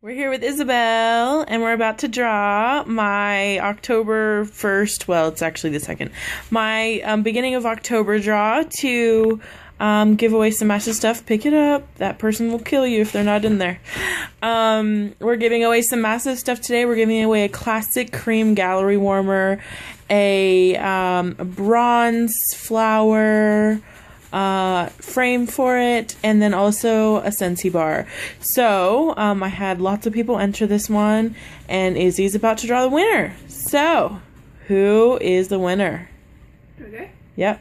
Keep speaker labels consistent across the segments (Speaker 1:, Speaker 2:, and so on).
Speaker 1: We're here with Isabel, and we're about to draw my October 1st, well, it's actually the second, my um, beginning of October draw to um, give away some massive stuff. Pick it up. That person will kill you if they're not in there. Um, we're giving away some massive stuff today. We're giving away a classic cream gallery warmer, a, um, a bronze flower, uh, frame for it, and then also a Scentsy bar. So um, I had lots of people enter this one, and Izzy's about to draw the winner. So, who is the winner?
Speaker 2: Okay.
Speaker 1: Yep.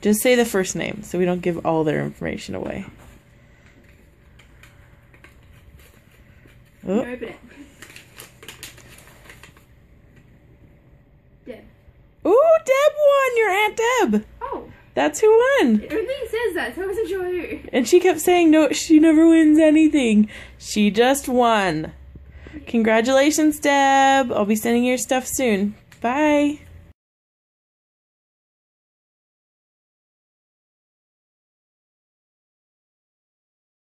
Speaker 1: Just say the first name so we don't give all their information away. Oh,
Speaker 2: Open it. Deb.
Speaker 1: Ooh, Deb won! Your Aunt Deb! That's who won!
Speaker 2: everything says that, so I wasn't sure who.
Speaker 1: And she kept saying, no, she never wins anything. She just won. Congratulations, Deb. I'll be sending your stuff soon. Bye.